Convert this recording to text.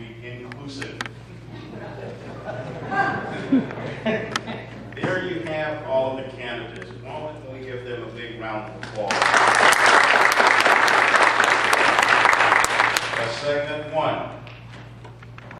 Be inclusive. There you have all of the candidates. Why don't we give them a big round of applause? A Segment one,